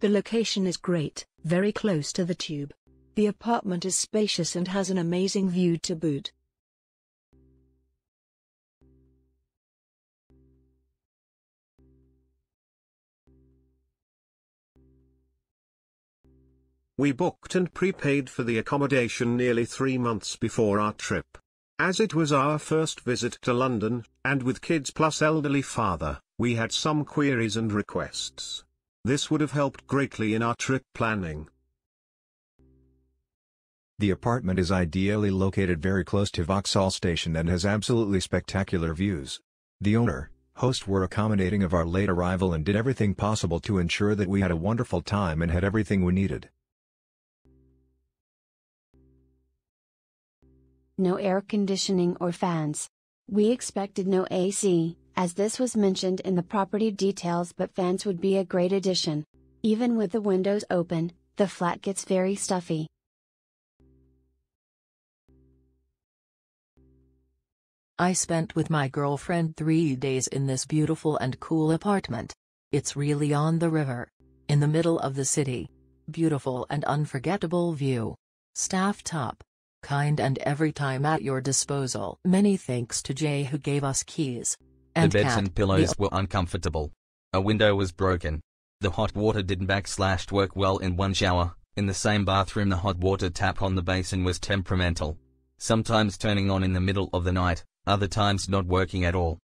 The location is great, very close to the tube. The apartment is spacious and has an amazing view to boot. We booked and prepaid for the accommodation nearly three months before our trip. As it was our first visit to London, and with kids plus elderly father, we had some queries and requests. This would have helped greatly in our trip planning. The apartment is ideally located very close to Vauxhall Station and has absolutely spectacular views. The owner, host were accommodating of our late arrival and did everything possible to ensure that we had a wonderful time and had everything we needed. no air conditioning or fans. We expected no AC, as this was mentioned in the property details but fans would be a great addition. Even with the windows open, the flat gets very stuffy. I spent with my girlfriend three days in this beautiful and cool apartment. It's really on the river. In the middle of the city. Beautiful and unforgettable view. Staff top kind and every time at your disposal. Many thanks to Jay who gave us keys. And the beds and pillows were uncomfortable. A window was broken. The hot water didn't backslash work well in one shower. In the same bathroom the hot water tap on the basin was temperamental. Sometimes turning on in the middle of the night, other times not working at all.